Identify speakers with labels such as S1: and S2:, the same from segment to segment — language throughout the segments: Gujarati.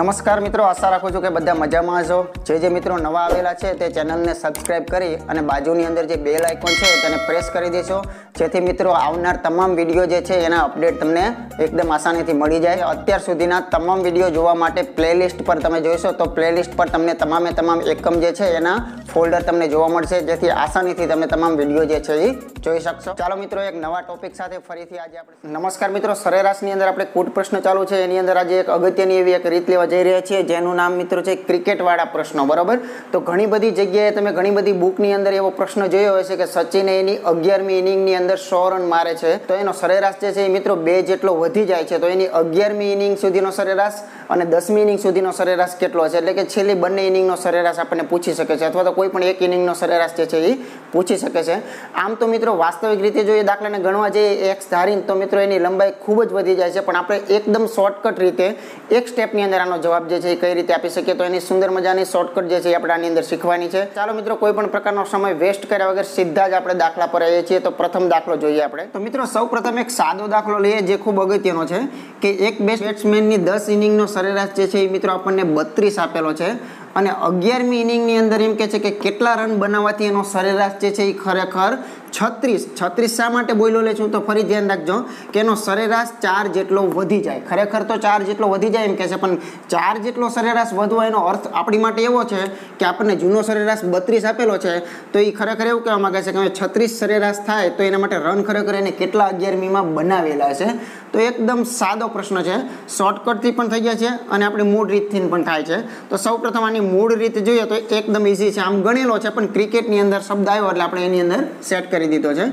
S1: નમસ્કાર મિત્રો, આશા રાખું છું કે બધા મજામાં હશો. જે જે મિત્રો નવા આવેલા છે તે ચેનલને સબસ્ક્રાઇબ કરી અને બાજુની અંદર જે બેલ આઇકોન છે તેને પ્રેસ કરી દેશો જેથી મિત્રો આવનાર તમામ વીડિયો જે છે એના અપડેટ તમને એકદમ આસાનીથી મળી જાય. અત્યાર સુધીના તમામ વીડિયો જોવા માટે પ્લેલિસ્ટ પર તમે જોઈશો તો પ્લેલિસ્ટ પર તમને તમામે તમામ એકમ જે છે એના ફોલ્ડર તમને જોવા મળશે. જેથી આસાનીથી તમે તમામ વીડિયો જે છે એ જોઈ શકશો. ચાલો મિત્રો, એક નવા ટોપિક સાથે ફરીથી આજે આપણે નમસ્કાર મિત્રો. સરેરાશની અંદર આપણે કૂટ પ્રશ્ન ચાલુ છે. એની અંદર આજે એક અગત્યની એવી એક રીત લેવા જઈ રહ્યા છીએ, જેનું નામ મિત્રો છે ક્રિકેટવાળા પ્રશ્નો. બરાબર? તો ઘણી બધી જગ્યાએ તમે ઘણી બધી બુકની અંદર એવો પ્રશ્ન જોયો હશે કે સચિને એની અગિયારમી ઇનિંગની અંદર સો રન મારે છે. તો એનો સરેરાશ જે છે એ મિત્રો બે જેટલો વધી જાય છે. તો એની અગિયારમી ઇનિંગ સુધીનો સરેરાશ અને દસમી ઇનિંગ સુધીનો સરેરાશ કેટલો છે? એટલે કે છેલ્લી બંને ઇનિંગનો સરેરાશ આપણને પૂછી શકે છે અથવા તો કોઈ પણ એક ઇનિંગનો સરેરાશ જે છે એ પૂછી શકે છે. આમ તો મિત્રો વાસ્તવિક રીતે જો એ દાખલાને ગણવા જઈએ એક્સ ધારીને તો મિત્રો એની લંબાઈ ખૂબ જ વધી જાય છે. પણ આપણે એકદમ શોર્ટકટ રીતે એક સ્ટેપની અંદર આનો જવાબ જે છે એ કઈ રીતે આપી શકીએ? તો એની સુંદર મજાની શોર્ટકટ જે છે એ આપણે આની અંદર શીખવાની છે. ચાલો મિત્રો કોઈ પણ પ્રકારનો સમય વેસ્ટ કર્યા વગર સીધા જ આપણે દાખલા પર આવીએ છીએ. તો પ્રથમ દાખલો જોઈએ આપણે. તો મિત્રો, સૌપ્રથમ એક સાદો દાખલો લઈએ જે ખૂબ અગત્યનો છે કે એક બેસ્ટ બેટ્સમેનની દસ ઇનિંગનો સરેરાશ જે છે એ મિત્રો આપણને બત્રીસ આપેલો છે. અને અગિયારમી ઇનિંગની અંદર એમ કે છે કે કેટલા રન બનાવવાથી એનો સરેરાશ જે છે એ ખરેખર છત્રીસ. છત્રીસ શા માટે બોલ્યો લે છું? તો ફરી ધ્યાન રાખજો. કે એનો સરેરાશ ચાર જેટલો વધી જાય. ખરેખર તો ચાર જેટલો વધી જાય એમ કહે છે, પણ ચાર જેટલો સરેરાશ વધવો એનો અર્થ આપણી માટે એવો છે કે આપણને જૂનો સરેરાશ બત્રીસ આપેલો છે, તો એ ખરેખર એવું કહેવા માગે છે કે છત્રીસ સરેરાશ થાય, તો એના માટે રન ખરેખર એને કેટલા અગિયારમીમાં બનાવેલા છે? તો એકદમ સાદો પ્રશ્ન છે. શોર્ટકટથી પણ થઈ ગયા છે અને આપણી મૂળ રીતથી પણ થાય છે. તો સૌ પ્રથમ આની મૂળ રીત જોઈએ તો એકદમ ઇઝી છે. આમ ગણેલો છે, પણ ક્રિકેટની અંદર શબ્દ આવ્યો એટલે આપણે એની અંદર સેટ કરી દીધો છે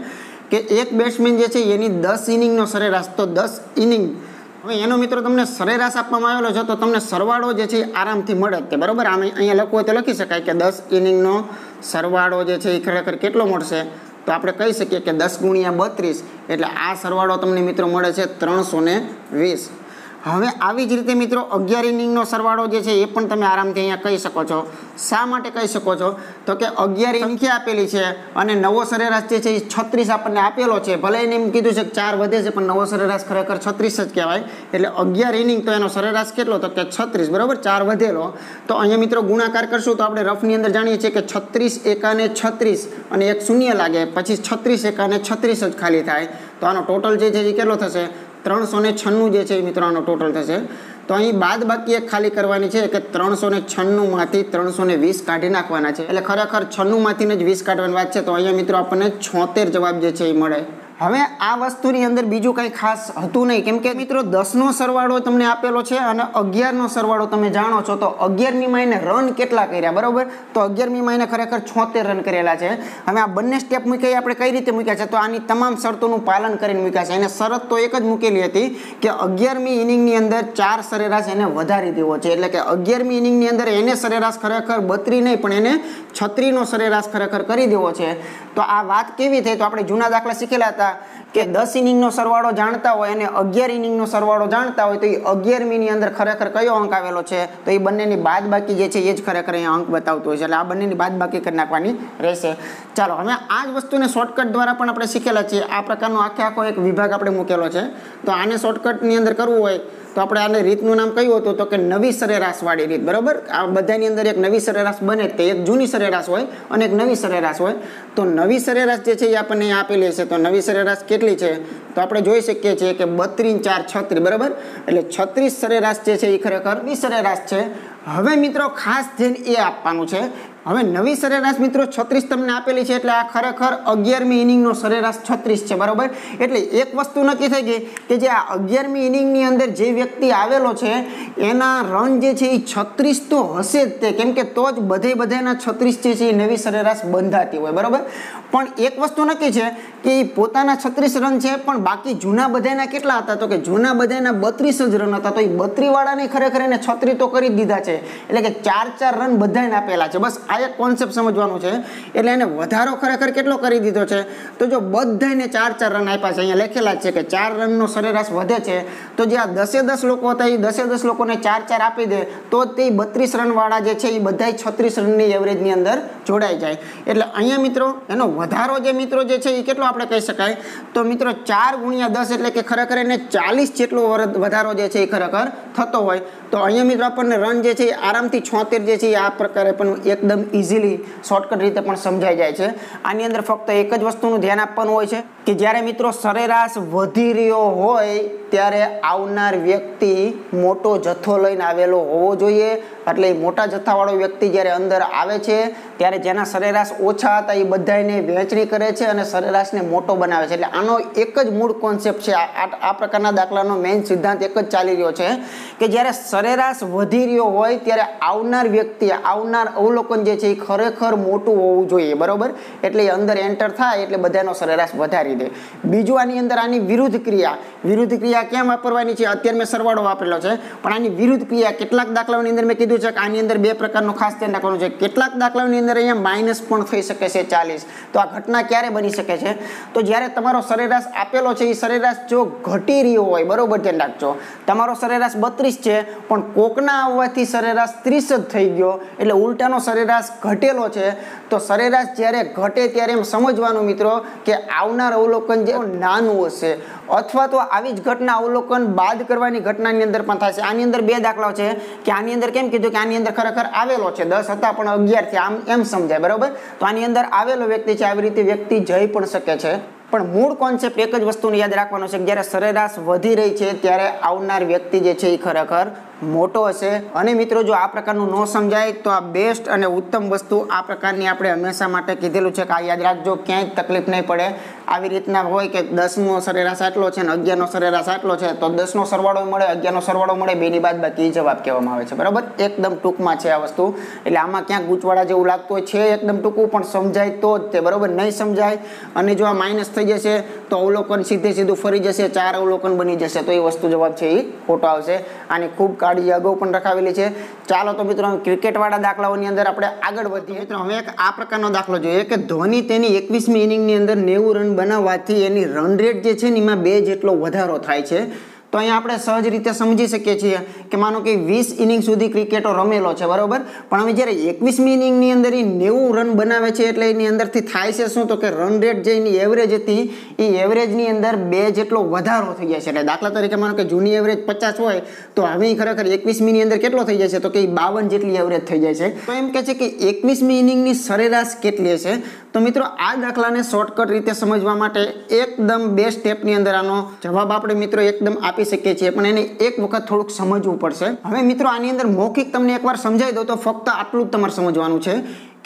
S1: કે એક બેટ્સમેન જે છે એની દસ ઇનિંગનો સરેરાશ, તો દસ ઇનિંગ હવે એનો મિત્રો તમને સરેરાશ આપવામાં આવેલો છે, તો તમને સરવાળો જે છે આરામથી મળે તે, બરાબર? આમ અહીંયા લખવું હોય તો લખી શકાય કે દસ ઇનિંગનો સરવાળો જે છે એ ખરેખર કેટલો મળશે? તો આપણે કહી શકીએ કે દસ ગુણ્યા બત્રીસ, એટલે આ સરવાળો તમને મિત્રો મળે છે ત્રણસો વીસ. હવે આવી જ રીતે મિત્રો અગિયાર ઇનિંગનો સરવાળો જે છે એ પણ તમે આરામથી અહીંયા કહી શકો છો. શા માટે કહી શકો છો? તો કે અગિયાર સંખ્યા આપેલી છે અને નવો સરેરાશ જે છે એ છત્રીસ આપણને આપેલો છે. ભલે એને એમ કીધું છે કે ચાર વધે છે, પણ નવો સરેરાશ ખરેખર છત્રીસ જ કહેવાય. એટલે અગિયાર ઇનિંગ તો એનો સરેરાશ કેટલો? તો કે છત્રીસ, બરાબર? ચાર વધેલો. તો અહીંયા મિત્રો ગુણાકાર કરશું તો આપણે રફની અંદર જાણીએ છીએ કે છત્રીસ એકાને છત્રીસ અને એક શૂન્ય લાગે. પછી છત્રીસ એકાને છત્રીસ જ ખાલી થાય. તો આનો ટોટલ જે છે એ કેટલો થશે? ત્રણસો ને છન્નું જે છે એ મિત્રોનો ટોટલ થશે. તો અહીં બાદ બાકી એક ખાલી કરવાની છે કે ત્રણસો ને છન્નુંમાંથી ત્રણસો ને વીસ કાઢી નાખવાના છે. એટલે ખરેખર છન્નુંમાંથીને જ વીસ કાઢવાની વાત છે. તો અહીંયા મિત્રો આપણને છોતેર જવાબ જે છે એ મળે. હવે આ વસ્તુની અંદર બીજું કંઈ ખાસ હતું નહીં. કેમ કે મિત્રો, દસનો સરવાળો તમને આપેલો છે અને અગિયારનો સરવાળો તમે જાણો છો, તો અગિયારમી માહિને રન કેટલા કર્યા, બરાબર? તો અગિયારમી માહિને ખરેખર છોતેર રન કરેલા છે. હવે આ બંને સ્ટેપ મૂકી આપણે કઈ રીતે મૂક્યા છે? તો આની તમામ શરતોનું પાલન કરીને મૂક્યા છે. એને શરત તો એક જ મૂકેલી હતી કે અગિયારમી ઇનિંગની અંદર ચાર સરેરાશ એને વધારી દેવો છે. એટલે કે અગિયારમી ઇનિંગની અંદર એને સરેરાશ ખરેખર બત્રી નહીં, પણ એને છત્રીનો સરેરાશ ખરેખર કરી દેવો છે. તો આ વાત કેવી થઈ? તો આપણે જૂના દાખલા શીખેલા હતા. કે દસ ઇનિંગનો સરવાળો જાણતા હોય અને અગિયાર ઇનિંગનો સરવાળો જાણતા હોય, તો એ અગિયારમીની અંદર ખરેખર કયો અંક આવેલો છે? તો એ બંનેની બાદ બાકી જે છે, એ જ ખરેખર અહીંયા અંક બતાવતો હોય છે. એટલે આ બંનેની બાદ બાકી કરી નાખવાની રહેશે. ચાલો, હવે આ જ વસ્તુને શોર્ટકટ દ્વારા પણ આપણે શીખેલા છીએ. આ પ્રકારનો આખે આખો એક વિભાગ આપણે મૂકેલો છે. તો આને શોર્ટકટની અંદર કરવું હોય તો આપણે આને રીતનું નામ કયું હતું તો કે નવી સરેરાશ વાળી રીત, બરાબર? આ બધાની અંદર એક નવી સરેરાશ બને તે, એક જૂની સરેરાશ હોય અને એક નવી સરેરાશ હોય. તો નવી સરેરાશ જે છે એ આપણને આપેલી છે. તો નવી સરેરાશ કેટલી છે? તો આપણે જોઈ શકીએ છીએ કે બત્રીસ, ચાર, છત્રીસ, બરાબર? એટલે છત્રીસ સરેરાશ જે છે એ ખરેખર નવી સરેરાશ છે. હવે મિત્રો ખાસ ધ્યાન એ આપવાનું છે હવે નવી સરેરાશ મિત્રો છત્રીસ તમને આપેલી છે એટલે આ ખરેખર અગિયારમી ઇનિંગનો સરેરાશ છત્રીસ છે, બરાબર? એટલે એક વસ્તુ નક્કી થઈ ગઈ કે જે આ અગિયારમી ઇનિંગની અંદર જે વ્યક્તિ આવેલો છે, એના રન જે છે એ છત્રીસ તો હશે જ તે. કેમ કે તો જ બધે બધાના છત્રીસ જે છે એ નવી સરેરાશ બંધાતી હોય, બરાબર? પણ એક વસ્તુ નક્કી છે કે એ પોતાના છત્રીસ રન છે, પણ બાકી જૂના બધાના કેટલા હતા? તો કે જૂના બધાના બત્રીસ જ રન હતા. તો એ બત્રીવાળાને ખરેખર એને છત્રી તો કરી દીધા છે. એટલે કે ચાર ચાર રન બધાને આપેલા છે. બસ આ આ એક કોન્સેપ્ટ સમજવાનું છે. એટલે એને વધારો ખરેખર કેટલો કરી દીધો છે? તો જો બધાને ચાર ચાર રન આપ્યા છે. અહીંયા લખેલા છે કે ચાર રનનો સરેરાશ વધે છે. તો જે આ દસે દસ લોકો હતા એ દસે દસ લોકોને ચાર ચાર આપી દે, તો તે બત્રીસ રનવાળા જે છે એ બધા છત્રીસ રનની એવરેજની અંદર જોડાઈ જાય. એટલે અહીંયા મિત્રો, એનો વધારો જે મિત્રો જે છે એ કેટલો આપણે કહી શકાય? તો મિત્રો, ચાર ગુણ્યા દસ એટલે કે ખરેખર એને ચાલીસ જેટલો વધારો જે છે એ ખરેખર થતો હોય. તો અહીંયા મિત્રો આપણને રન જે છે એ આરામથી છોતેર જે છે એ આ પ્રકારે પણ એકદમ ઇઝીલી શોર્ટકટ રીતે પણ સમજાઈ જાય છે. આની અંદર ફક્ત એક જ વસ્તુનું ધ્યાન આપવાનું હોય છે કે જ્યારે મિત્રો સરેરાશ વધી રહ્યો હોય ત્યારે આવનાર વ્યક્તિ મોટો જથ્થો લઈને આવેલો હોવો જોઈએ. એટલે મોટા જથ્થાવાળો વ્યક્તિ જ્યારે અંદર આવે છે, ત્યારે જેના સરેરાશ ઓછા હતા એ બધાને વહેંચણી કરે છે અને સરેરાશને મોટો બનાવે છે. એટલે આનો એક જ મૂળ કોન્સેપ્ટ છે. આ પ્રકારના દાખલાનો મેઇન સિદ્ધાંત એક જ ચાલી રહ્યો છે કે જ્યારે સરેરાશ વધી રહ્યો હોય ત્યારે આવનાર વ્યક્તિ, આવનાર અવલોકન જે છે, એ ખરેખર મોટું હોવું જોઈએ, બરોબર? એટલે અંદર એન્ટર થાય, એટલે બધાનો સરેરાશ વધારી દે. બીજું આની અંદર આની વિરુદ્ધ ક્રિયા. વિરુદ્ધ ક્રિયા ક્યાં વાપરવાની છે? અત્યારે મેં સરવાળો વાપરેલો છે, પણ આની વિરુદ્ધ ક્રિયા કેટલાક દાખલાઓની અંદર મેં કીધું છે કે આની અંદર બે પ્રકારનું ખાસ ધ્યાન રાખવાનું છે. કેટલાક દાખલાઓની અંદર અહીંયા માઇનસ પણ થઈ શકે છે ચાલીસ. તો આ ઘટના ક્યારે બની શકે છે? તો જ્યારે તમારો સરેરાશ આપેલો છે, એ સરેરાશ જો ઘટી રહ્યો હોય, બરોબર ધ્યાન રાખજો. તમારો સરેરાશ બત્રીસ છે, પણ કોકના આવવાથી સરેરાશ ત્રીસ જ થઈ ગયો. એટલે ઉલટાનો સરેરાશ ઘટેલો છે, તો સરેરાશ જ્યારે ઘટે ત્યારે એમ સમજવાનું મિત્રો કે આવનાર અવલોકન જે નાનું હશે. અથવા તો આવી જ ઘટના અવલોકન બાદ કરવાની ઘટનાની અંદર પણ થશે. આની અંદર બે દાખલાઓ છે કે આની અંદર કેમ કીધું કે આની અંદર ખરેખર આવેલો છે. દસ હતા પણ અગિયાર થયા આમ એમ સમજાય, બરાબર? તો આની અંદર આવેલો વ્યક્તિ છે. આવી રીતે વ્યક્તિ જઈ પણ શકે છે. પણ મૂળ કોન્સેપ્ટ એક જ વસ્તુને યાદ રાખવાનો છે કે જ્યારે સરેરાશ વધી રહી છે, ત્યારે આવનાર વ્યક્તિ જે છે એ ખરેખર મોટો હશે. અને મિત્રો, જો આ પ્રકારનું ન સમજાય, તો આ બેસ્ટ અને ઉત્તમ વસ્તુ આ પ્રકારની આપણે હંમેશા માટે કીધેલું છે કે આ યાદ રાખજો, ક્યાંય તકલીફ નહીં પડે. આવી રીતના હોય કે દસનો સરેરાશ આટલો છે અને અગિયારનો સરેરાશ આટલો છે, તો દસનો સરવાળો મળે, અગિયારનો સરવાળો મળે, બેની બાદ બાકી જવાબ કહેવામાં આવે છે. બરાબર? એકદમ ટૂંકમાં છે આ વસ્તુ. એટલે આમાં ક્યાંક ગૂંચવાડા જેવું લાગતું હોય, છે એકદમ ટૂંકું, પણ સમજાય તો જ તે, બરાબર? નહીં સમજાય, અને જો આ માઇનસ થઈ જશે, તો અવલોકન સીધે સીધું ફરી જશે, ચાર અવલોકન બની જશે, તો એ વસ્તુ જવાબ છે એ ખોટો આવશે. આને ખૂબ કાળજી અગાઉ પણ રખાવેલી છે. ચાલો તો મિત્રો ક્રિકેટવાળા દાખલાઓની અંદર આપણે આગળ વધીએ. મિત્રો, હવે એક આ પ્રકારનો દાખલો જોઈએ કે ધોની તેની એકવીસમી ઇનિંગની અંદર નેવું રન બનાવવાથી એની રન રેટ જે છે ને એમાં બે જેટલો વધારો થાય છે. તો અહીંયા આપણે સહજ રીતે સમજી શકીએ છીએ કે માનો કે વીસ ઇનિંગ સુધી ક્રિકેટો રમેલો છે, બરાબર? પણ હવે જ્યારે એકવીસમી ઇનિંગની અંદર એ નેવું રન બનાવે છે એટલે એની અંદરથી થાય છે શું? તો કે રન રેટ જે એની એવરેજ હતી એ એવરેજની અંદર બે જેટલો વધારો થઈ જાય છે એટલે દાખલા તરીકે માનો કે જૂની એવરેજ પચાસ હોય, તો હવે ખરેખર એકવીસમીની અંદર કેટલો થઈ જાય છે તો કે બાવન જેટલી એવરેજ થઈ જાય છે તો એમ કે છે કે એકવીસમી ઇનિંગની સરેરાશ કેટલી હશે? તો મિત્રો આ દાખલાને શોર્ટકટ રીતે સમજવા માટે એકદમ બે સ્ટેપની અંદર આનો જવાબ આપણે મિત્રો એકદમ આપી શકીએ છીએ, પણ એને એક વખત થોડુંક સમજવું પડશે. હવે મિત્રો આની અંદર મૌખિક તમને એકવાર સમજાવી દો તો ફક્ત આટલું જ તમારે સમજવાનું છે.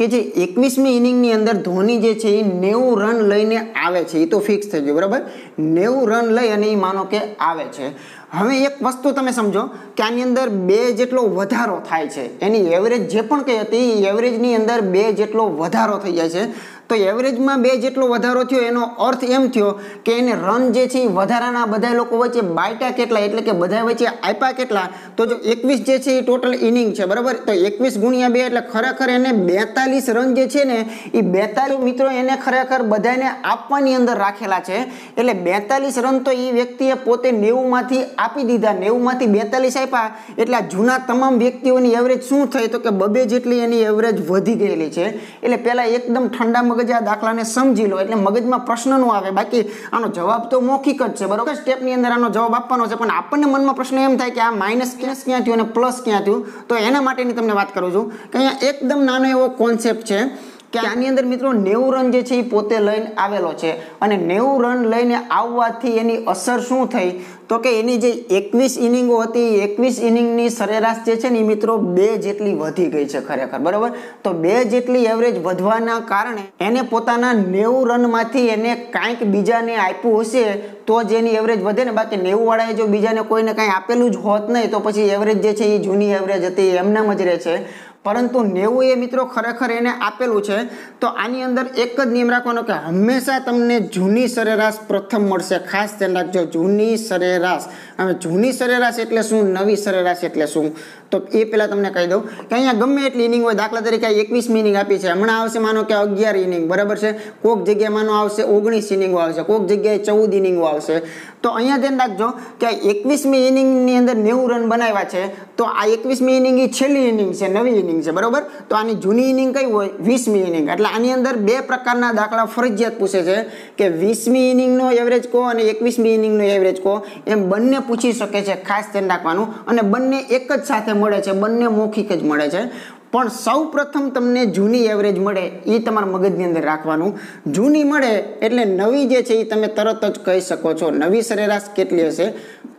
S1: કે જે એકવીસમી ઇનિંગની અંદર ધોની જે છે એ નેવું રન લઈને આવે છે, એ તો ફિક્સ થઈ ગયું, બરાબર? નેવું રન લઈ અને એ માનો કે આવે છે. હવે એક વસ્તુ તમે સમજો કે આની અંદર બે જેટલો વધારો થાય છે, એની એવરેજ જે પણ કહી હતી, એ એવરેજની અંદર બે જેટલો વધારો થઈ જાય છે. તો એવરેજમાં બે જેટલો વધારો થયો, એનો અર્થ એમ થયો કે એને રન જે છે એ વધારાના બધા લોકો વચ્ચે બાયટા કેટલા, એટલે કે બધા વચ્ચે આપ્યા કેટલા, તો જો એકવીસ જે છે એ ટોટલ ઇનિંગ છે, બરાબર? તો એકવીસ ગુણ્યા બે એટલે ખરેખર એને બેતાલીસ રન જે છે ને, એ બેતાલીસ મિત્રો એને ખરેખર બધાને આપવાની અંદર રાખેલા છે. એટલે બેતાલીસ રન તો એ વ્યક્તિએ પોતે નેવુંમાંથી આપી દીધા, નેવુંમાંથી બેતાલીસ આપ્યા, એટલે જૂના તમામ વ્યક્તિઓની એવરેજ શું થઈ તો કે બબે જેટલી એની એવરેજ વધી ગયેલી છે. એટલે પહેલાં એકદમ ઠંડા મગજ આ દાખલાને સમજી લો એટલે મગજમાં પ્રશ્ન નો આવે. બાકી આનો જવાબ તો મૌખિક જ છે, બરોબર? સ્ટેપની અંદર આનો જવાબ આપવાનો છે, પણ આપણને મનમાં પ્રશ્ન એમ થાય કે આ માઇનસ ક્યાં થયું અને પ્લસ ક્યાં થયું? તો એના માટેની તમને વાત કરું છું. કે અહીંયા એકદમ નાનો એવો કોન્સેપ્ટ છે. કે આની અંદર મિત્રો નેવું રન જે છે એ પોતે લઈને આવેલો છે. અને નેવું રન લઈને આવવાથી એની અસર શું થઈ? તો કે એની જે એકવીસ ઇનિંગો હતી એકવીસ ઇનિંગની સરેરાશ જે છે ને એ મિત્રો બે જેટલી વધી ગઈ છે ખરેખર, બરાબર? તો બે જેટલી એવરેજ વધવાના કારણે એને પોતાના નેવું રનમાંથી એને કાંઈક બીજાને આપ્યું હશે તો જ એની એવરેજ વધે ને. બાકી નેવુંવાળાએ જો બીજાને કોઈને કાંઈ આપેલું જ હોત નહીં, તો પછી એવરેજ જે છે એ જૂની એવરેજ હતી, એમનામ જ રહે છે. પરંતુ નેવું એ મિત્રો ખરેખર એને આપેલું છે, તો આની અંદર એક જ નિયમ રાખવાનો કે હંમેશા તમને જૂની સરેરાશ પ્રથમ મળશે. ખાસ ધ્યાન રાખજો, જૂની સરેરાશ. હવે જૂની સરેરાશ એટલે શું? નવી સરેરાશ એટલે શું? તો એ પહેલાં તમને કહી દઉં કે અહીંયા ગમે એટલી ઇનિંગ હોય, દાખલા તરીકે એકવીસ ઇનિંગ આપી છે. હમણાં આવશે, માનો કે અગિયાર ઇનિંગ બરાબર છે? કોક જગ્યાએ માનો આવશે ઓગણીસ ઇનિંગો આવશે, કોક જગ્યાએ ચૌદ ઇનિંગો આવશે. તો અહીંયા ધ્યાન રાખજો કે એકવીસમી ઇનિંગની અંદર નેવું રન બનાવ્યા છે, તો આ એકવીસમી ઇનિંગ એ છેલ્લી ઇનિંગ છે, નવી ઇનિંગ છે, બરોબર? તો આની જૂની ઇનિંગ કઈ હોય? વીસમી ઇનિંગ એટલે આની અંદર બે પ્રકારના દાખલા ફરજિયાત પૂછે છે કે વીસમી ઇનિંગનો એવરેજ કહો અને એકવીસમી ઇનિંગનો એવરેજ કહો એમ બંને પૂછી શકે છે, ખાસ ધ્યાન રાખવાનું. અને બંને એક જ સાથે મળે છે બંને મૌખિક જ મળે છે. પણ સૌ પ્રથમ તમને જૂની એવરેજ મળે એ તમારા મગજની અંદર રાખવાનું. જૂની મળે એટલે નવી જે છે એ તમે તરત જ કહી શકો છો, નવી સરેરાશ કેટલી હશે?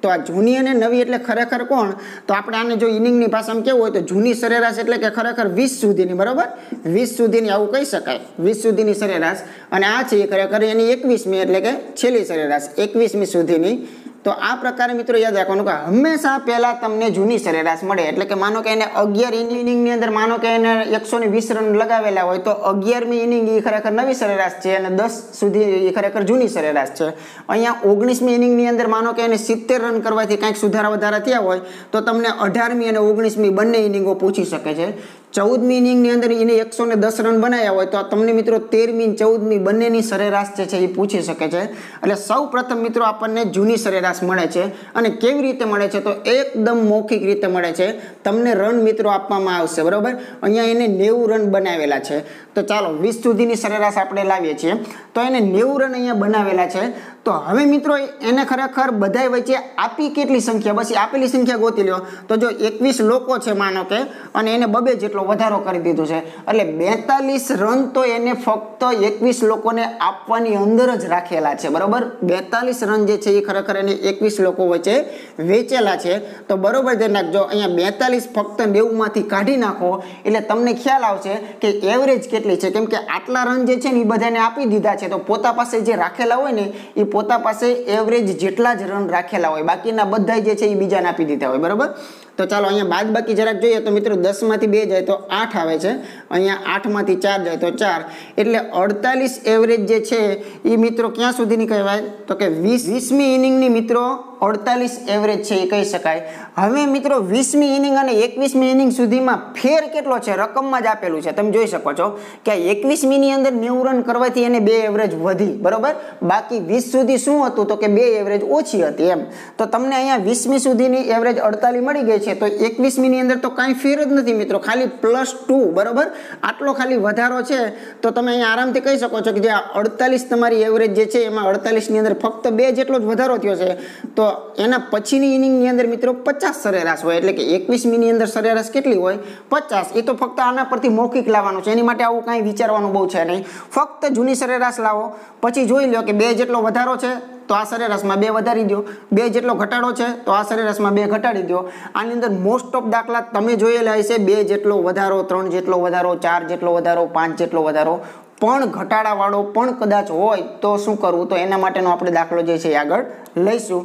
S1: તો આ જૂની અને નવી એટલે ખરેખર કોણ? તો આપણે આને જો ઇનિંગની ભાષામાં કેવું હોય તો જૂની સરેરાશ એટલે કે ખરેખર વીસ સુધીની, બરાબર? વીસ સુધીની આવું કહી શકાય. વીસ સુધીની સરેરાશ. અને આ છે એ ખરેખર એની એકવીસમી એટલે કે છેલ્લી સરેરાશ, એકવીસમી સુધીની. તો આ પ્રકારે મિત્રો યાદ રાખવાનું કે હંમેશા પહેલાં તમને જૂની સરેરાશ મળે. એટલે કે માનો કે એને અગિયાર ઇનિંગની અંદર માનો કે એને એકસો વીસ રન લગાવેલા હોય તો અગિયારમી ઇનિંગ એ ખરેખર નવી સરેરાશ છે અને દસ સુધી એ ખરેખર જૂની સરેરાશ છે. અહીંયા ઓગણીસમી ઇનિંગની અંદર માનો કે એને સિત્તેર રન કરવાથી કાંઈક સુધારા વધારા થયા હોય તો તમને અઢારમી અને ઓગણીસમી બંને ઇનિંગો પૂછી શકે છે. ચૌદમી ઇનિંગની અંદર એને એકસો ને દસ રન બનાવ્યા હોય તો તમને મિત્રો તેરમી ચૌદમી બંનેની સરેરાશ જે છે એ પૂછી શકે છે. એટલે સૌ પ્રથમ મિત્રો આપણને જૂની સરેરાશ મળે છે અને કેવી રીતે મળે છે તો એકદમ મૌખિક રીતે મળે છે. તમને રન મિત્રો આપવામાં આવશે, બરાબર? અહીંયા એને નેવું રન બનાવેલા છે. તો ચાલો, વીસ સુધીની સરેરાશ આપણે લાવીએ છીએ. તો એને નેવું રન અહીંયા બનાવેલા છે. તો હવે મિત્રો એને ખરેખર બધાય વચ્ચે આપી કેટલી સંખ્યા? બસ આપેલી સંખ્યા ગોતી લ્યો. તો જો એકવીસ લોકો છે માનો કે, અને એને બબે જેટલો વધારો કરી દીધો છે. એટલે બેતાલીસ રન તો એને ફક્ત એકવીસ લોકોને આપવાની અંદર જ રાખેલા છે. બરાબર? બેતાલીસ રન જે છે એ ખરેખર એને એકવીસ લોકો વચ્ચે વેચેલા છે. તો બરાબર ધ્યાન રાખજો. અહીંયા બેતાલીસ ફક્ત નેવુંમાંથી કાઢી નાખો. એટલે તમને ખ્યાલ આવશે કે એવરેજ કેટલી છે? કેમ કે આટલા રન જે છે ને એ બધાને આપી દીધા છે. તો પોતા પાસે જે રાખેલા હોય ને, એ પોતા પાસે એવરેજ જેટલા જ રન રાખેલા હોય. બાકીના બધા જે છે, એ બીજાને આપી દીધા હોય, બરાબર? તો ચાલો, અહીંયા બાદ બાકી જરાક જોઈએ, તો મિત્રો દસમાંથી બે જાય, તો આઠ આવે છે. અહીંયા આઠમાંથી ચાર જાય, તો ચાર. એટલે અડતાલીસ એવરેજ જે છે, એ મિત્રો ક્યાં સુધીની કહેવાય તો કે વીસ, વીસમી ઇનિંગની મિત્રો અડતાલીસ એવરેજ છે એ કહી શકાય. હવે મિત્રો, વીસમી ઇનિંગ અને એકવીસમી ઇનિંગ સુધીમાં ફેર કેટલો છે? રકમમાં જ આપેલું છે. તમે જોઈ શકો છો કે એકવીસમીની અંદર નેવું રન કરવાથી એને બે એવરેજ વધી. બરોબર? બાકી વીસ સુધી શું હતું? તો કે બે એવરેજ ઓછી હતી એમ. તો તમને અહીંયા વીસમી સુધીની એવરેજ અડતાલીસ મળી ગઈ છે. તો એકવીસમીની અંદર તો કાંઈ ફેર જ નથી મિત્રો. ખાલી પ્લસ ટુ બરોબર? આટલો ખાલી વધારો છે. તો તમે અહીંયા આરામથી કહી શકો છો કે જે અડતાલીસ તમારી એવરેજ જે છે, એમાં અડતાલીસની અંદર ફક્ત બે જેટલો જ વધારો થયો છે. તો એના પછીની ઇનિંગની અંદર મિત્રો પચાસ સરેરાશ હોય, એટલે કે એકવીસમીની અંદર સરેરાશ કેટલી હોય? પચાસ. એ તો ફક્ત આના પરથી મૌખિક લાવવાનું છે. એની માટે આવું કાંઈ વિચારવાનું બહુ છે નહીં. ફક્ત જૂની સરેરાશ લાવો. પછી જોઈ લો કે બે જેટલો વધારો છે, તો આ સરેરાશમાં બે વધારી દો બે જેટલો ઘટાડો છે, તો આ સરેરાશમાં બે ઘટાડી દો આની અંદર મોસ્ટ ઓફ દાખલા તમે જોયેલા હશે, બે જેટલો વધારો, ત્રણ જેટલો વધારો, ચાર જેટલો વધારો, પાંચ જેટલો વધારો. પણ ઘટાડાવાળો પણ કદાચ હોય, તો શું કરવું? તો એના માટેનો આપણે દાખલો જે છે એ આગળ લઈશું.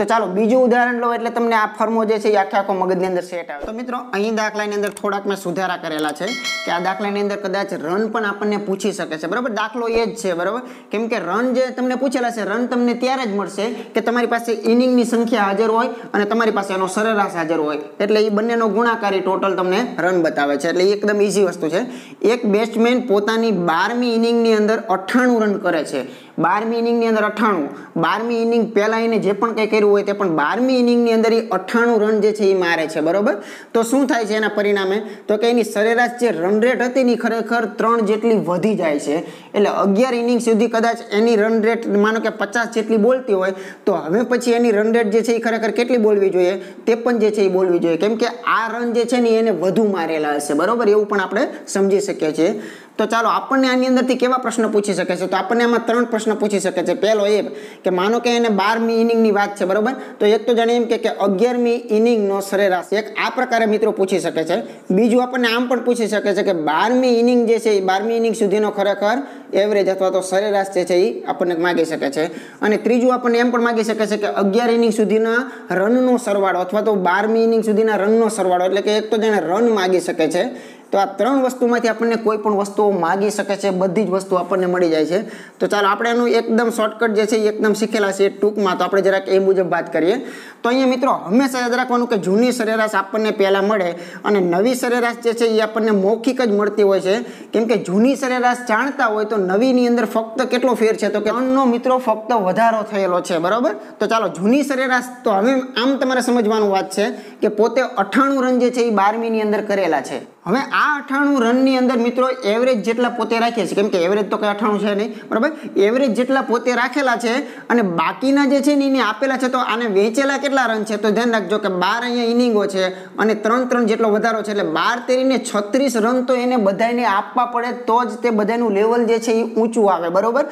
S1: તો ચાલો, બીજું ઉદાહરણ લો એટલે તમને આ ફર્મો જે છે એ આખે આખો મગજની અંદર સેટ આવે. તો મિત્રો, અહીં દાખલાની અંદર થોડાક મેં સુધારા કરેલા છે કે આ દાખલાની અંદર કદાચ રન પણ આપણને પૂછી શકે છે. બરાબર? દાખલો એ જ છે, બરાબર? કેમ કે રન જે તમને પૂછેલા છે રન તમને ત્યારે જ મળશે કે તમારી પાસે ઇનિંગની સંખ્યા હાજર હોય અને તમારી પાસે એનો સરેરાશ હાજર હોય. એટલે એ બંનેનો ગુણાકારી ટોટલ તમને રન બતાવે છે. એટલે એકદમ ઇઝી વસ્તુ છે. એક બેટ્સમેન પોતાની બારમી ઇનિંગની અંદર અઠ્ઠાણું રન કરે છે. બારમી ઇનિંગની અંદર અઠ્ઠાણું. બારમી ઇનિંગ પહેલાં એને જે પણ કંઈ કર્યું હોય તે પણ બારમી ઇનિંગની અંદર એ અઠ્ઠાણું રન જે છે એ મારે છે, બરોબર? તો શું થાય છે એના પરિણામે? તો કે એની સરેરાશ જે રન રેટ હતી ને ખરેખર ત્રણ જેટલી વધી જાય છે. એટલે અગિયાર ઇનિંગ સુધી કદાચ એની રન રેટ માનો કે પચાસ જેટલી બોલતી હોય, તો હવે પછી એની રન રેટ જે છે એ ખરેખર કેટલી બોલવી જોઈએ? તે પણ જે છે એ બોલવી જોઈએ. કેમ કે આ રન જે છે ને એને વધુ મારેલા હશે, બરોબર? એવું પણ આપણે સમજી શકીએ છીએ. તો ચાલો, આપણને આની અંદરથી કેવા પ્રશ્ન પૂછી શકે છે? તો આપણને આમાં ત્રણ પ્રશ્ન પૂછી શકે છે. પહેલો એ કે માનો કે એને બારમી ઇનિંગની વાત છે, બરાબર? તો એક તો જાણે એમ કે અગિયારમી ઇનિંગનો સરેરાશ. એક આ પ્રકારે મિત્રો પૂછી શકે છે. બીજું આપણને આમ પણ પૂછી શકે છે કે બારમી ઇનિંગ જે છે, એ બારમી ઇનિંગ સુધીનો ખરેખર એવરેજ અથવા તો સરેરાશ જે છે, એ આપણને માગી શકે છે. અને ત્રીજું આપણને એમ પણ માગી શકે છે કે અગિયાર ઇનિંગ સુધીના રનનો સરવાળો અથવા તો બારમી ઇનિંગ સુધીના રનનો સરવાળો, એટલે કે એક તો જાણે રન માગી શકે છે. તો આ ત્રણ વસ્તુમાંથી આપણને કોઈ પણ વસ્તુઓ માગી શકે છે, બધી જ વસ્તુ આપણને મળી જાય છે. તો ચાલો આપણે એનું એકદમ શોર્ટકટ જે છે એ એકદમ શીખેલા છે ટૂંકમાં. તો આપણે જરાક એ મુજબ વાત કરીએ. તો અહીંયા મિત્રો, હંમેશા યાદ રાખવાનું કે જૂની સરેરાશ આપણને પહેલાં મળે અને નવી સરેરાશ જે છે એ આપણને મૌખિક જ મળતી હોય છે. કેમ કે જૂની સરેરાશ જાણતા હોય તો નવીની અંદર ફક્ત કેટલો ફેર છે? તો કે ત્રણનો મિત્રો ફક્ત વધારો થયેલો છે, બરાબર? તો ચાલો, જૂની સરેરાશ તો હવે આમ તમારે સમજવાનું વાત છે કે પોતે અઠાણું રન જે છે એ બારમીની અંદર કરેલા છે. હવે આ અઠાણું રનની અંદર મિત્રો એવરેજ જેટલા પોતે રાખીએ છીએ કેમ કે એવરેજ તો કંઈ અઠાણું છે નહીં, બરાબર? એવરેજ જેટલા પોતે રાખેલા છે અને બાકીના જે છે ને એને આપેલા છે, તો આને વેચેલા કેટલા રન છે? તો ધ્યાન રાખજો કે બાર અહીંયા ઇનિંગો છે અને ત્રણ ત્રણ જેટલો વધારો છે, એટલે બાર તેરીને છત્રીસ રન તો એને બધાને આપવા પડે, તો જ તે બધાનું લેવલ જે છે એ ઊંચું આવે, બરાબર?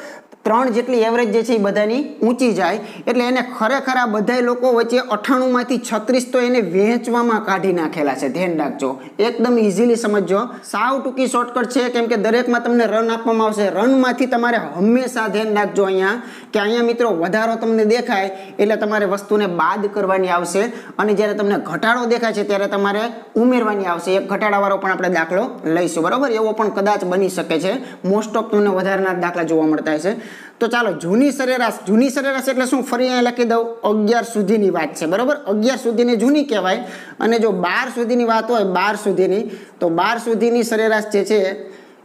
S1: ત્રણ જેટલી એવરેજ જે છે એ બધાની ઊંચી જાય. એટલે એને ખરેખર આ બધા લોકો વચ્ચે અઠાણુંમાંથી છત્રીસ તો એને વેચવામાં કાઢી નાખેલા છે. ધ્યાન રાખજો. એકદમ ઇઝીલી સમજજો. સાવ ટૂંકી શોર્ટકટ છે. કેમ કે દરેકમાં તમને રન આપવામાં આવશે. રનમાંથી તમારે હંમેશા ધ્યાન રાખજો અહીંયા કે અહીંયા મિત્રો વધારો તમને દેખાય એટલે તમારે વસ્તુને બાદ કરવાની આવશે અને જ્યારે તમને ઘટાડો દેખાય છે ત્યારે તમારે ઉમેરવાની આવશે. એક ઘટાડાવાળો પણ આપણે દાખલો લઈશું. બરાબર? એવો પણ કદાચ બની શકે છે. મોસ્ટ ઓફ તમને વધારાના દાખલા જોવા મળતા હશે. તો ચાલો જૂની સરેરાશ જૂની સરેરાશ એટલે શું? ફરી અહીંયા લખી દઉં, અગિયાર સુધીની વાત છે, બરાબર? અગિયાર સુધીની જૂની કહેવાય. અને જો બાર સુધીની વાત હોય, બાર સુધીની, તો બાર સુધીની સરેરાશ જે છે,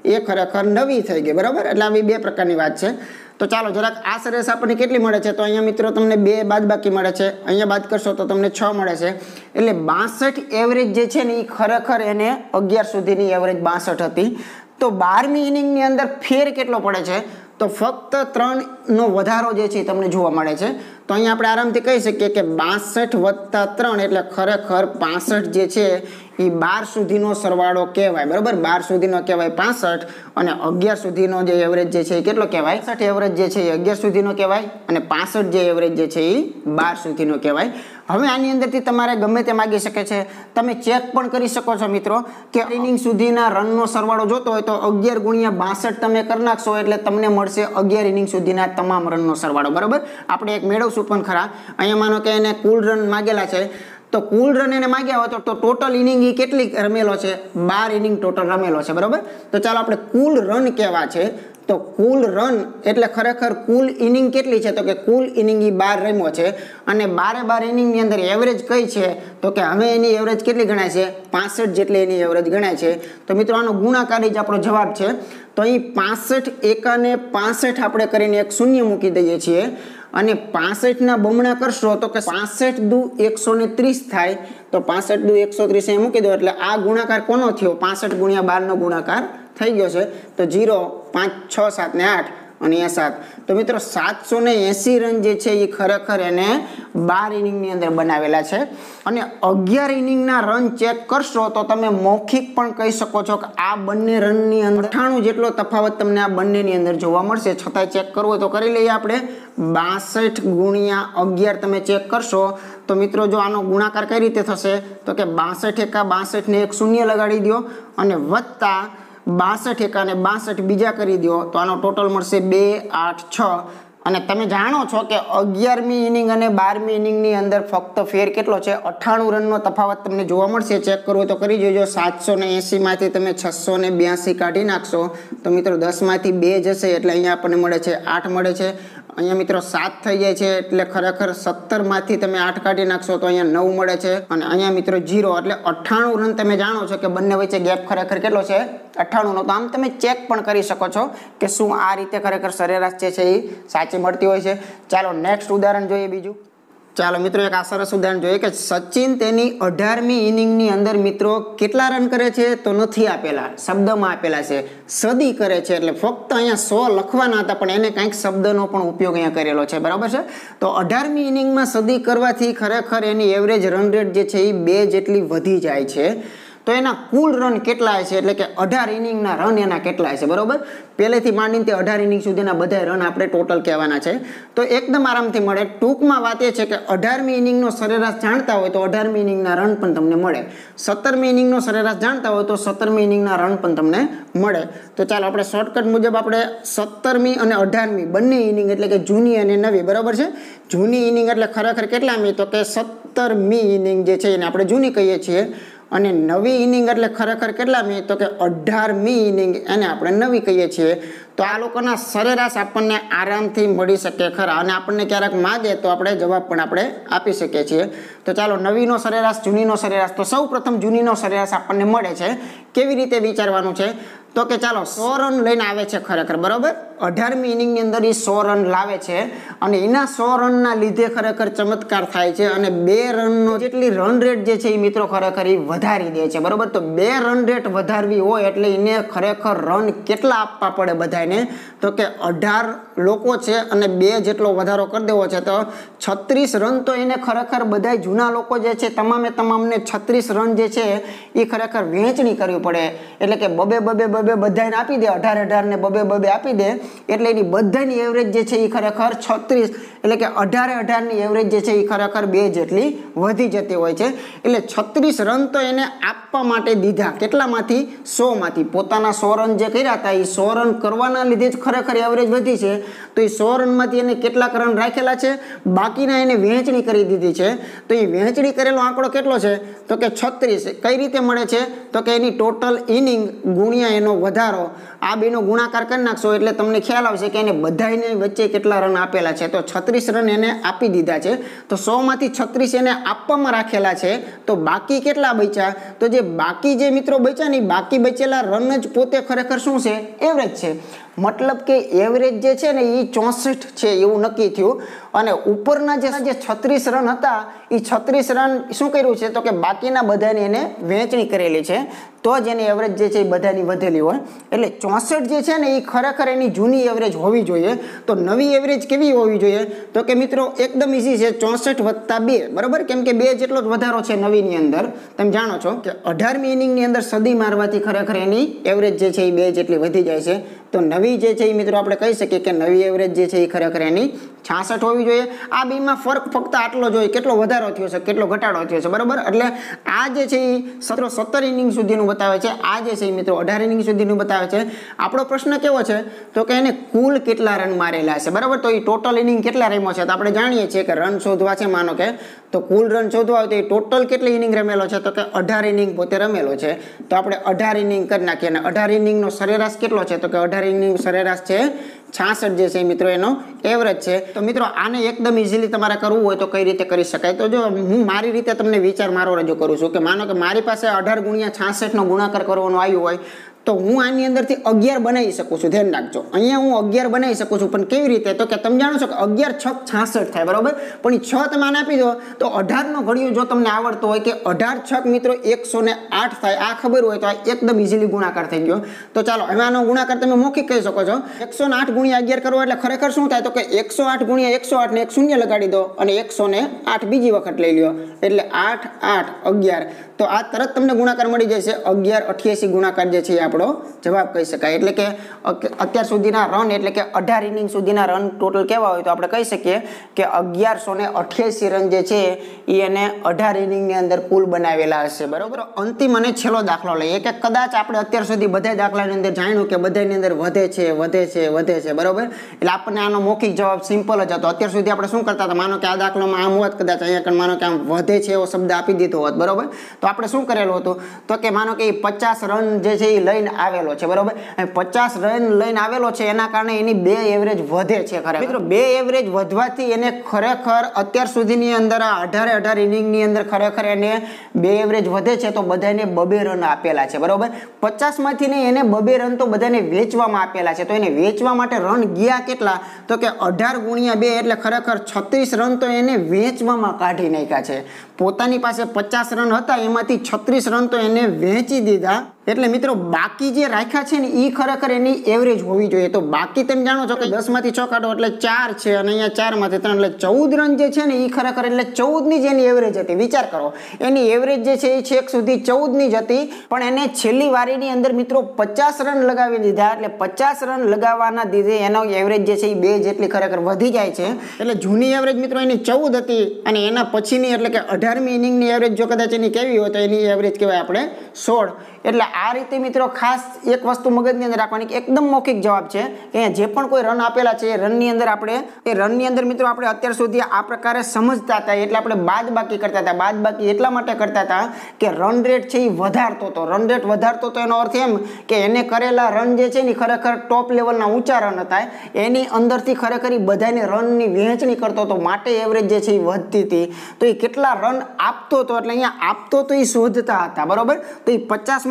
S1: એ ખરેખર નવી થઈ ગઈ, બરાબર? એટલે આવી બે પ્રકારની વાત છે. તો ચાલો જરાક આ સરેરાશ આપણને કેટલી મળે છે? તો અહીંયા મિત્રો તમને બે બાદ બાકી મળે છે. અહીંયા બાદ કરશો તો તમને છ મળે છે. એટલે બાસઠ એવરેજ જે છે ને, એ ખરેખર એને અગિયાર સુધીની એવરેજ બાસઠ હતી. તો બારમી ઇનિંગની અંદર ફેર કેટલો પડે છે? તો ફક્ત ત્રણનો વધારો જે છે એ તમને જોવા મળે છે. તો અહીંયા આપણે આરામથી કહી શકીએ કે બાસઠ વત્તા ત્રણ એટલે ખરેખર પાસઠ જે છે એ બાર સુધીનો સરવાળો કહેવાય. બરાબર? બાર સુધીનો કહેવાય પાસઠ અને અગિયાર સુધીનો જે એવરેજ જે છે એ કેટલો કહેવાય? સાઠ એવરેજ જે છે એ અગિયાર સુધીનો કહેવાય અને પાસઠ જે એવરેજ જે છે એ બાર સુધીનો કહેવાય. હવે આની અંદરથી તમારે ગમે તે માગી શકે છે. તમે ચેક પણ કરી શકો છો મિત્રો કે ઇનિંગ સુધીના રનનો સરવાળો જોતો હોય તો અગિયાર ગુણ્યા બાસઠ તમે કરી નાખશો એટલે તમને મળશે અગિયાર ઇનિંગ સુધીના તમામ રનનો સરવાળો. બરાબર? આપણે એક મેળવશું પણ ખરા. અહીંયા માનો કે એને કુલ રન માગેલા છે. તો કુલ રન એને માગ્યા હોય તો ટોટલ ઇનિંગ એ કેટલી રમેલો છે? બાર ઇનિંગ ટોટલ રમેલો છે. બરાબર? તો ચાલો આપણે કુલ રન કેવા છે? તો કુલ રન એટલે ખરેખર કુલ ઇનિંગ કેટલી છે? તો કે કુલ ઇનિંગ એ બાર રમ્યો છે. અને બારે બાર ઇનિંગની અંદર એવરેજ કઈ છે? તો કે હવે એની એવરેજ કેટલી ગણાય છે? પાસઠ જેટલી એની એવરેજ ગણાય છે. તો મિત્રો, આનો ગુણાકારી જ આપણો જવાબ છે. તો અહીં પાસઠ એકાને પાસઠ આપણે કરીને એક શૂન્ય મૂકી દઈએ છીએ. અને પાસઠના બમણા કરશો તો કે પાસઠ દુ એકસો ને ત્રીસ થાય. તો પાસઠ દુ એકસો ત્રીસ એ મૂકી દો. એટલે આ ગુણાકાર કોનો થયો? પાસઠ ગુણ્યા બારનો ગુણાકાર થઈ ગયો છે. તો જીરો પાંચ, છ, સાત ને આઠ અને અહીંયા સાત. તો મિત્રો, સાતસો ને એંસી રન જે છે એ ખરેખર એને બાર ઇનિંગની અંદર બનાવેલા છે. અને અગિયાર ઇનિંગના રન ચેક કરશો તો તમે મૌખિક પણ કહી શકો છો કે આ બંને રનની અંદર અઠાણું જેટલો તફાવત તમને આ બંનેની અંદર જોવા મળશે. છતાંય ચેક કરવું હોય તો કરી લઈએ આપણે. બાસઠ ગુણ્યા અગિયાર તમે ચેક કરશો તો મિત્રો, જો આનો ગુણાકાર કઈ રીતે થશે? તો કે બાસઠ એકા બાસઠને એક શૂન્ય લગાડી દો અને વત્તા બાસઠ એકાને બાસઠ બીજા કરી દો તો આનો ટોટલ મળશે બે, આઠ, છ. અને તમે જાણો છો કે અગિયારમી ઇનિંગ અને બારમી ઇનિંગની અંદર ફક્ત ફેર કેટલો છે? અઠ્ઠાણું રનનો તફાવત તમને જોવા મળશે. ચેક કરવો તો કરી જોજો સાતસો ને એંસીમાંથી તમે છસો ને બ્યાસી કાઢી નાખશો. તો મિત્રો દસમાંથી બે જશે એટલે અહીંયા આપણને મળે છે આઠ મળે છે. અહીંયા મિત્રો સાત થઈ જાય છે એટલે ખરેખર સત્તરમાંથી તમે આઠ કાઢી નાખશો તો અહીંયા નવ મળે છે. અને અહીંયા મિત્રો જીરો એટલે અઠ્ઠાણું રન તમે જાણો છો કે બંને વચ્ચે ગેપ ખરેખર કેટલો છે? અઠ્ઠાણુંનો. તો આમ તમે ચેક પણ કરી શકો છો કે શું આ રીતે ખરેખર સરેરાશ જે છે એ સાચી મળતી હોય છે. ચાલો નેક્સ્ટ ઉદાહરણ જોઈએ બીજું. ચાલો મિત્રો, એક આ સરસ ઉદાહરણ જોઈએ કે સચિન તેની અઢારમી ઇનિંગની અંદર મિત્રો કેટલા રન કરે છે? તો નથી આપેલા, શબ્દમાં આપેલા છે. સદી કરે છે, એટલે ફક્ત અહીંયા સો લખવાના હતા, પણ એને કંઈક શબ્દનો પણ ઉપયોગ અહીંયા કરેલો છે. બરાબર છે? તો અઢારમી ઇનિંગમાં સદી કરવાથી ખરેખર એની એવરેજ રન રેટ જે છે એ બે જેટલી વધી જાય છે. તો એના કુલ રન કેટલા છે એટલે કે અઢાર ઇનિંગના રન એના કેટલા છે બરોબર? પહેલેથી માંડીને તે અઢાર ઇનિંગ સુધીના બધા રન આપણે ટોટલ કહેવાના છે. તો એકદમ આરામથી મળે. ટૂંકમાં વાત એ છે કે અઢારમી ઇનિંગનો સરેરાશ જાણતા હોય તો અઢારમી ઇનિંગના રન પણ તમને મળે. સત્તરમી ઇનિંગનો સરેરાશ જાણતા હોય તો સત્તરમી ઇનિંગના રન પણ તમને મળે. તો ચાલો આપણે શોર્ટકટ મુજબ આપણે સત્તરમી અને અઢારમી બંને ઇનિંગ એટલે કે જૂની અને નવી, બરાબર છે? જૂની ઇનિંગ એટલે ખરેખર કેટલામી? તો કે સત્તરમી ઇનિંગ જે છે એને આપણે જૂની કહીએ છીએ. અને નવી ઇનિંગ એટલે ખરેખર કેટલામી તો કે અઢારમી ઇનિંગ એને આપણે નવી કહીએ છીએ. તો આ લોકોના સરેરાશ આપણને આરામથી મળી શકે ખરા. અને આપણને ક્યારેક માગે તો આપણે જવાબ પણ આપણે આપી શકીએ છીએ. તો ચાલો, નવીનો સરેરાશ, જૂનીનો સરેરાશ. તો સૌ પ્રથમ જૂનીનો સરેરાશ આપણને મળે છે. કેવી રીતે વિચારવાનું છે? તો કે ચાલો સો રન લઈને આવે છે ખરેખર, બરોબર? અઢારમી ઇનિંગની અંદર એ સો રન લાવે છે અને એના સો રનના લીધે ખરેખર ચમત્કાર થાય છે અને બે રનનો જેટલી રન રેટ જે છે એ મિત્રો ખરેખર એ વધારી દે છે, બરોબર? તો બે રન રેટ વધારવી હોય એટલે એને ખરેખર રન કેટલા આપવા પડે બધાને તો કે અઢાર લોકો છે અને બે જેટલો વધારો કરી દેવો છે, તો છત્રીસ રન તો એને ખરેખર બધા જૂના લોકો જે છે તમામે તમામને છત્રીસ રન જે છે એ ખરેખર વહેંચણી કરવી પડે. એટલે કે બબે બબે બબે બધાને આપી દે, અઢાર અઢારને બબે બબે આપી દે, એટલે એની બધાની એવરેજ જે છે એ ખરેખર છત્રીસ, એટલે કે અઢારે અઢારની એવરેજ જે છે એ ખરેખર બે જેટલી વધી જતી હોય છે. એટલે છત્રીસ રન તો એને આપવા માટે દીધા. કેટલામાંથી? સોમાંથી. પોતાના સો રન જે કર્યા હતા એ સો રન કરવાના લીધે જ ખરેખર એવરેજ વધી છે. તો એ સો રનમાંથી એને કેટલાક રન રાખેલા છે? બાકીના એને વહેંચણી કરી દીધી છે. તો એ વહેંચણી કરેલો આંકડો કેટલો છે? તો કે છત્રીસ. કઈ રીતે મળે છે? તો કે એની ટોટલ ઇનિંગ ગુણ્યા એનો વધારો આ બેનો ગુણાકાર કરી નાખશો એટલે તમને ખ્યાલ આવશે કે એને બધાને વચ્ચે કેટલા રન આપેલા છે. તો છત્રીસ રન એને આપી દીધા છે. તો સોમાંથી છત્રીસ એને આપવામાં રાખેલા છે. તો બાકી કેટલા બચ્યા? તો જે બાકી જે મિત્રો બચ્યા ને બાકી બચેલા રન જ પોતે ખરેખર શું છે? એવરેજ છે. મતલબ કે એવરેજ જે છે ને એ ચોસઠ છે એવું નક્કી થયું. અને ઉપરના જે જે છત્રીસ રન હતા એ છત્રીસ રન શું કર્યું છે? તો કે બાકીના બધાની એને વહેંચણી કરેલી છે. તો જ એની એવરેજ જે છે એ બધાની વધેલી હોય. એટલે ચોસઠ જે છે ને એ ખરેખર એની જૂની એવરેજ હોવી જોઈએ. તો નવી એવરેજ કેવી હોવી જોઈએ? તો કે મિત્રો, એકદમ ઇઝી છે, ચોસઠ વત્તા બે. બરાબર? કેમ કે બે જેટલો જ વધારો છે નવીની અંદર. તમે જાણો છો કે અઢારમી ઇનિંગની અંદર સદી મારવાથી ખરેખર એની એવરેજ જે છે એ બે જેટલી વધી જાય છે. તો નવી જે છે એ મિત્રો આપણે કહી શકીએ કે નવી એવરેજ જે છે એ ખરેખર એની છાસઠ હોવી જોઈએ. આ બેમાં ફરક ફક્ત આટલો જોઈએ કેટલો વધારો થયો છે, કેટલો ઘટાડો થયો છે, બરાબર? એટલે આ જે છે એ સત્રો સત્તર ઇનિંગ સુધીનું બતાવે છે. આ જે છે એ મિત્રો અઢાર ઇનિંગ સુધીનું બતાવે છે. આપણો પ્રશ્ન કેવો છે? તો કે એને કુલ કેટલા રન મારેલા છે, બરાબર? તો એ ટોટલ ઇનિંગ કેટલા રમ્યો છે? તો આપણે જાણીએ છીએ કે રન શોધવા છે, માનો કે, તો કુલ રન શોધવા હોય તો એ ટોટલ કેટલી ઇનિંગ રમેલો છે? તો કે અઢાર ઇનિંગ પોતે રમેલો છે. તો આપણે અઢાર ઇનિંગ કરી નાખીએ અને અઢાર ઇનિંગનો સરેરાશ કેટલો છે? તો કે અઢાર ઇનિંગ સરેરાશ છે છાસઠ જે છે મિત્રો એનો એવરેજ છે. તો મિત્રો આને એકદમ ઇઝીલી તમારે કરવું હોય તો કઈ રીતે કરી શકાય? તો જો હું મારી રીતે તમને વિચાર મારો રજૂ કરું છું કે માનો કે મારી પાસે અઢાર ગુણ્યા છાસઠનો ગુણાકાર કરવાનો આવ્યો હોય તો હું આની અંદરથી અગિયાર બનાવી શકું છું, ધ્યાન રાખજો. અહીંયા હું અગિયાર બનાવી શકું છું, પણ કેવી રીતે? તો કે તમે જાણો છો કે અગિયાર છ છાસઠ થાય, બરાબર? પણ છ તમે આને આપી દો, તો અઢારનો ઘડિયો જો તમને આવડતો હોય કે અઢાર છક મિત્રો એકસો ને આઠ થાય, આ ખબર હોય તો આ એકદમ ઇઝીલી ગુણાકાર થઈ ગયો. તો ચાલો, હવે આનો ગુણાકાર તમે મૌખિક કહી શકો છો. એકસો ને આઠ ગુણ્યા અગિયાર કરવો એટલે ખરેખર શું થાય? તો કે એકસો આઠ ગુણ્યા એકસો આઠ ને એક શૂન્ય લગાડી દો અને એકસો ને આઠ બીજી વખત લઈ લ્યો. એટલે આઠ આઠ અગિયાર. તો આ તરત તમને ગુણાકાર મળી જશે. અગિયાર, અઠ્યાસી ગુણાકાર જે છે એ આપણો જવાબ કહી શકાય. એટલે કે અત્યાર સુધીના રન એટલે કે અઢાર ઇનિંગ સુધીના રન ટોટલ કેવા હોય તો આપણે કહી શકીએ કે અગિયારસો ને અઠ્યાસી રન જે છે એ એને અઢાર ઇનિંગની અંદર કુલ બનાવેલા હશે. બરોબર? અંતિમ અને છેલ્લો દાખલો લઈએ કે કદાચ આપણે અત્યાર સુધી બધા દાખલાની અંદર જાણ્યું કે બધાની અંદર વધે છે વધે છે વધે છે. બરોબર? એટલે આપણને આનો મૌખિક જવાબ સિમ્પલ જ હતો. અત્યાર સુધી આપણે શું કરતા હતા? માનો કે આ દાખલામાં આમ હોત, કદાચ અહીંયા માનો કે આમ વધે છે એવો શબ્દ આપી દીધો હોત. બરોબર? તો આપણે શું કરેલું હતું? તો કે માનો કે એ પચાસ રન જે છે એ લઈને આવેલો છે, બરોબર? પચાસ રન લઈને આવેલો છે, એના કારણે એની બે એવરેજ વધે છે ખરેખર. મિત્રો, બે એવરેજ વધવાથી એને ખરેખર અત્યાર સુધીની અંદર આ અઢારે અઢાર ઇનિંગની અંદર ખરેખર એને બે એવરેજ વધે છે, તો બધાને બબે રન આપેલા છે, બરોબર? પચાસમાંથી ને એને બબે રન તો બધાને વેચવામાં આપેલા છે. તો એને વેચવા માટે રન ગયા કેટલા? તો કે અઢાર ગુણ્યા બે એટલે ખરેખર છત્રીસ રન તો એને વેચવામાં કાઢી નાખ્યા છે. પોતાની પાસે પચાસ રન હતા એમાંથી છત્રીસ રન તો એને વહેંચી દીધા. એટલે મિત્રો બાકી જે રાખ્યા છે ને એ ખરેખર એની એવરેજ હોવી જોઈએ. તો બાકી તમે જાણો છો કે દસમાંથી છ કાઢો એટલે ચાર છે અને અહીંયા ચારમાંથી ત્રણ એટલે ચૌદ રન જે છે ને એ ખરેખર એટલે ચૌદની જ એની એવરેજ હતી. વિચાર કરો એની એવરેજ જે છે એ છેક સુધી ચૌદની જ હતી પણ એને છેલ્લી વારીની અંદર મિત્રો પચાસ રન લગાવી દીધા. એટલે પચાસ રન લગાવવાના દીધે એનો એવરેજ જે છે એ બે જેટલી ખરેખર વધી જાય છે. એટલે જૂની એવરેજ મિત્રો એની ચૌદ હતી અને એના પછીની એટલે કે અઢારમી ઇનિંગની એવરેજ જો કદાચ એની કેવી હોય તો એની એવરેજ કહેવાય આપણે સોળ. એટલે આ રીતે મિત્રો ખાસ એક વસ્તુ મગજની અંદર રાખવાની કે એકદમ મૌખિક જવાબ છે કે જે પણ કોઈ રન આપેલા છે એ રનની અંદર આપણે, એ રનની અંદર મિત્રો આપણે અત્યાર સુધી આ પ્રકારે સમજતા હતા, એટલે આપણે બાદ બાકી કરતા હતા બાદ બાકી એટલા માટે કરતા હતા કે રન રેટ છે એ વધારતો હતો. રન રેટ વધારતો હતો એનો અર્થ એમ કે એને કરેલા રન જે છે ને ખરેખર ટોપ લેવલના ઊંચા રન હતા. એની અંદરથી ખરેખર એ બધાને રનની વહેંચણી કરતો હતો, માટે એવરેજ જે છે એ વધતી હતી. તો એ કેટલા રન આપતો હતો, એટલે અહીંયા આપતો તો એ શોધતા હતા, બરોબર? તો એ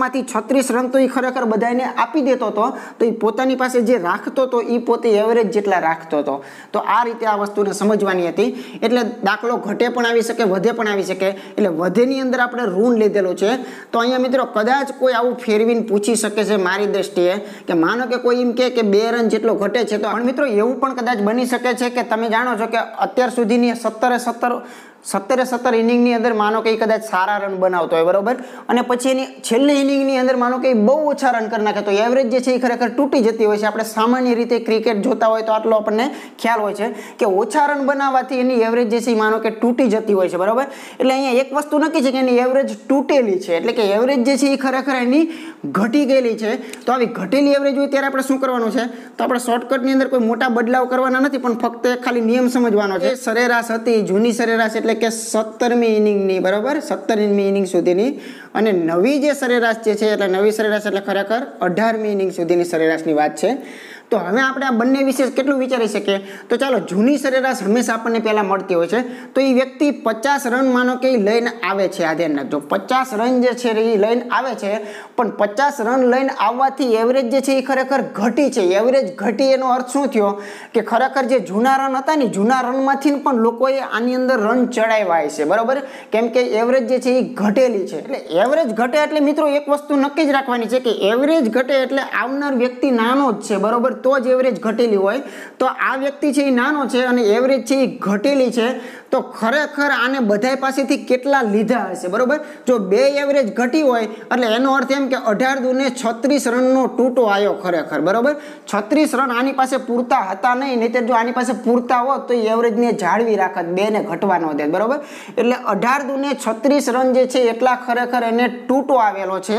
S1: પચાસમાંથી છત્રીસ રન તો એ ખરેખર બધાને આપી દેતો હતો, તો એ પોતાની પાસે જે રાખતો હતો એ પોતે એવરેજ જેટલા રાખતો હતો. તો આ રીતે આ વસ્તુને સમજવાની હતી. એટલે દાખલો ઘટે પણ આવી શકે, વધે પણ આવી શકે. એટલે વધેની અંદર આપણે ઋણ લીધેલું છે. તો અહીંયા મિત્રો કદાચ કોઈ આવું ફેરવીને પૂછી શકે છે મારી દ્રષ્ટિએ કે માનો કે કોઈ એમ કહે કે બે રન જેટલો ઘટે છે તો મિત્રો એવું પણ કદાચ બની શકે છે કે તમે જાણો છો કે અત્યાર સુધીની સત્તરે સત્તર સત્તરે સત્તર ઇનિંગની અંદર માનો કે કદાચ સારા રન બનાવતો હોય, બરોબર? અને પછી એની છેલ્લી ઇનિંગની અંદર માનો કે બહુ ઓછા રન કરી નાખે, તો એવરેજ જે છે એ ખરેખર તૂટી જતી હોય છે. આપણે સામાન્ય રીતે ક્રિકેટ જોતા હોય તો આટલો આપણને ખ્યાલ હોય છે કે ઓછા રન બનાવવાથી એની એવરેજ જે છે એ માનો કે તૂટી જતી હોય છે, બરોબર? એટલે અહીંયા એક વસ્તુ નક્કી છે કે એની એવરેજ તૂટેલી છે, એટલે કે એવરેજ જે છે એ ખરેખર એની ઘટી ગયેલી છે. તો આવી ઘટેલી એવરેજ હોય ત્યારે આપણે શું કરવાનું છે? તો આપણે શોર્ટકટની અંદર કોઈ મોટા બદલાવ કરવાના નથી, પણ ફક્ત ખાલી નિયમ સમજવાનો છે. સરેરાશ હતી, જૂની સરેરાશ એટલે કે સત્તરમી ઇનિંગની, બરાબર? સત્તરમી ઇનિંગ સુધીની. અને નવી જે સરેરાશ જે છે, એટલે નવી સરેરાશ એટલે ખરેખર અઢારમી ઇનિંગ સુધીની સરેરાશની વાત છે. તો હવે આપણે આ બંને વિશે કેટલું વિચારી શકીએ? તો ચાલો, જૂની સરેરાશ હંમેશા આપણને પહેલાં મળતી હોય છે. તો એ વ્યક્તિ પચાસ રન માનો કે લઈને આવે છે આ ધ્યાન રાખજો પચાસ રન જે છે એ લઈને આવે છે, પણ પચાસ રન લઈને આવવાથી એવરેજ જે છે એ ખરેખર ઘટી છે. એવરેજ ઘટી એનો અર્થ શું થયો? કે ખરેખર જે જૂના રન હતા ને, જૂના રનમાંથી પણ લોકોએ આની અંદર રન ચડાવ્યા છે બરાબર? કેમ કે એવરેજ જે છે એ ઘટેલી છે. એટલે એવરેજ ઘટે એટલે મિત્રો એક વસ્તુ નક્કી જ રાખવાની છે કે એવરેજ ઘટે એટલે આવનાર વ્યક્તિ નાનો જ છે. બરાબર? તો જ એવરેજ ઘટેલી હોય. તો આ વ્યક્તિ છે એ નાનો છે અને એવરેજ છે એ ઘટેલી છે. તો ખરેખર આને બધા પાસેથી કેટલા લીધા હશે? બરાબર? જો બે એવરેજ ઘટી હોય, એટલે એનો અર્થ એમ કે અઢાર દુને છત્રીસ રનનો તૂટો આવ્યો ખરેખર. બરાબર? છત્રીસ રન આની પાસે પૂરતા હતા નહીં નહીં જો આની પાસે પૂરતા હોત તો એવરેજને જાળવી રાખત, બેને ઘટવા ન દે બરાબર? એટલે અઢાર દુને છત્રીસ રન જે છે એટલા ખરેખર એને તૂટો આવેલો છે.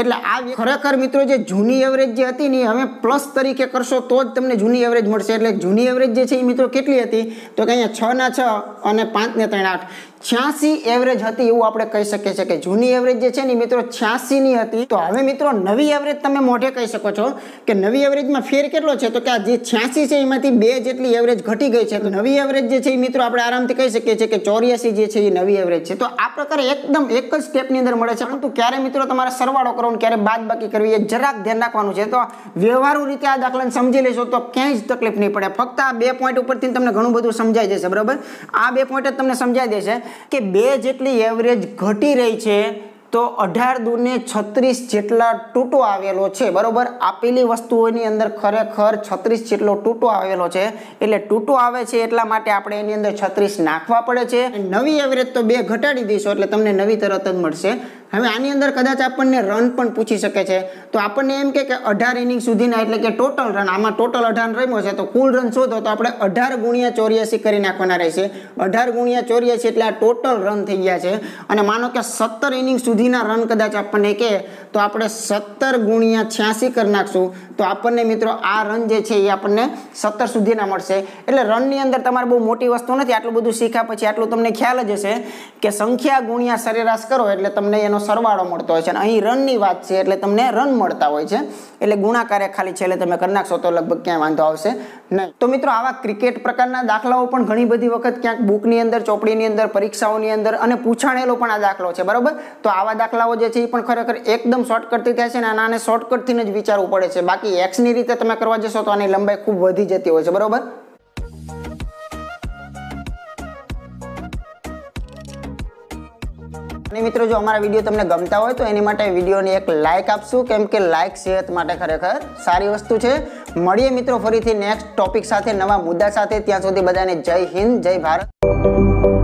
S1: એટલે આ ખરેખર મિત્રો જે જૂની એવરેજ જે હતી ને હવે પ્લસ તરીકે કરશો. તો જ તમને જૂની એવરેજ મળશે. એટલે જૂની એવરેજ જે છે એ મિત્રો કેટલી હતી? તો કે અહીંયા ના છ અને પાંચ ને ત્રણ આઠ. છ્યાસી એવરેજ હતી એવું આપણે કહી શકીએ છીએ કે જૂની એવરેજ જે છે ને મિત્રો છ્યાસી ની હતી. તો હવે મિત્રો નવી એવરેજ તમે મોઢે કહી શકો છો કે નવી એવરેજમાં ફેર કેટલો છે? તો કે આ જે છ્યાસી છે એમાંથી બે જેટલી એવરેજ ઘટી ગઈ છે. નવી એવરેજ જે છે એ મિત્રો આપણે આરામથી કહી શકીએ છીએ કે ચોર્યાસી જે છે એ નવી એવરેજ છે. તો આ પ્રકારે એકદમ એક જ સ્ટેપની અંદર મળે છે. પરંતુ ક્યારે મિત્રો તમારે સરવાળો કરવો ક્યારે બાદ બાકી કરવી એ જરાક ધ્યાન રાખવાનું છે. તો વ્યવહારુ રીતે આ દાખલાને સમજી લેશો તો ક્યાંય જ તકલીફ નહીં પડે. ફક્ત આ બે પોઈન્ટ ઉપરથી તમને ઘણું બધું સમજાઈ જશે, બરાબર? આ બે પોઈન્ટ જ તમને સમજાઈ દેશે. કે બે જેટલી એવરેજ ઘટી રહી છે, તો અઢાર દૂને છત્રીસ જેટલા તૂટો આવેલો છે. બરોબર? આપેલી વસ્તુઓની અંદર ખરેખર છત્રીસ જેટલો તૂટો આવેલો છે. એટલે તૂટો આવે છે એટલા માટે આપણે એની અંદર છત્રીસ નાખવા પડે છે. નવી એવરેજ તો બે ઘટાડી દઈશું, એટલે તમને નવી તરત જ મળશે. હવે આની અંદર કદાચ આપણને રન પણ પૂછી શકે છે. તો આપણને એમ કે અઢાર ઇનિંગ સુધીના એટલે કે ટોટલ રન આમાં ટોટલ અઢાર રમ્યો છે, તો કુલ રન શોધો, તો આપણે અઢાર ગુણ્યા ચોર્યાસી કરી નાખવાના રહેશે. અઢાર ગુણ્યા ચોર્યાસી એટલે આ ટોટલ રન થઈ ગયા છે. અને માનો કે સત્તર ઇનિંગ સુધીના રન કદાચ આપણને કે, તો આપણે સત્તર ગુણ્યા છ્યાસી કરી નાખશું. તો આપણને મિત્રો આ રન જે છે એ આપણને સત્તર સુધીના મળશે. એટલે રનની અંદર તમારે બહુ મોટી વસ્તુ નથી. આટલું બધું શીખ્યા પછી આટલું તમને ખ્યાલ જ હશે કે સંખ્યા ગુણ્યા સરેરાશ કરો એટલે તમને એનો સરવાળો મળતો હોય છે અને અહીં રનની વાત છે એટલે તમને રન મળતા હોય છે. એટલે ગુણાકારે ખાલી છેલ્લે તમે કરી નાખશો તો લગભગ ક્યાંય વાંધો આવશે નહીં. તો મિત્રો આવા ક્રિકેટ પ્રકારના દાખલાઓ પણ ઘણી બધી વખત ક્યાંક બુકની અંદર, ચોપડીની અંદર, પરીક્ષાઓની અંદર અને પૂછાણેલો પણ આ દાખલો છે, બરાબર? તો આવા દાખલાઓ જે છે એ પણ ખરેખર એકદમ શોર્ટકટથી થાય છે અને આને શોર્ટકટથી જ વિચારવું પડે છે. બાકી એક્સની રીતે તમે કરવા જશો તો આની લંબાઈ ખૂબ વધી જતી હોય છે, બરાબર? અને મિત્રો, જો અમારા વીડિયો તમને ગમતા હોય તો એની માટે વિડીયોને એક લાઇક આપશું. કેમ કે લાઇક સેહત માટે ખરેખર સારી વસ્તુ છે. મળીએ મિત્રો ફરીથી નેક્સ્ટ ટોપિક સાથે, નવા મુદ્દા સાથે. ત્યાં સુધી બધાને જય હિન્દ, જય ભારત.